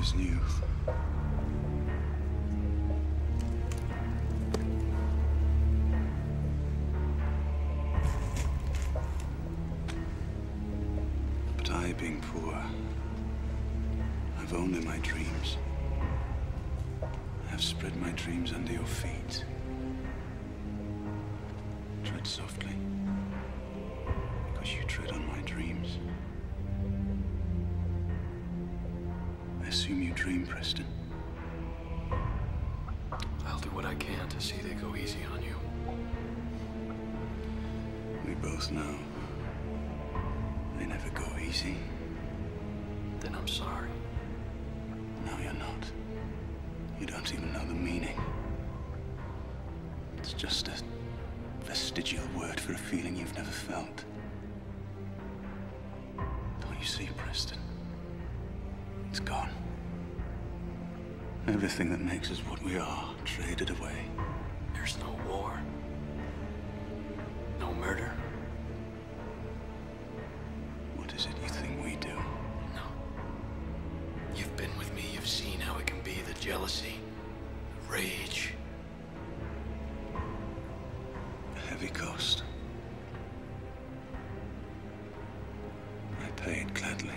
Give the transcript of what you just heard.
always. But I, being poor, I've only my dreams. I've spread my dreams under your feet. Tread softly, because you tread on my dreams. Assume you dream, Preston. I'll do what I can to see they go easy on you. We both know they never go easy. Then I'm sorry. No, you're not. You don't even know the meaning. It's just a vestigial word for a feeling you've never felt. Don't you see, Preston? Gone. Everything that makes us what we are traded away. There's no war. No murder. What is it you think we do? No. You've been with me. You've seen how it can be the jealousy, the rage. A heavy cost. I paid gladly.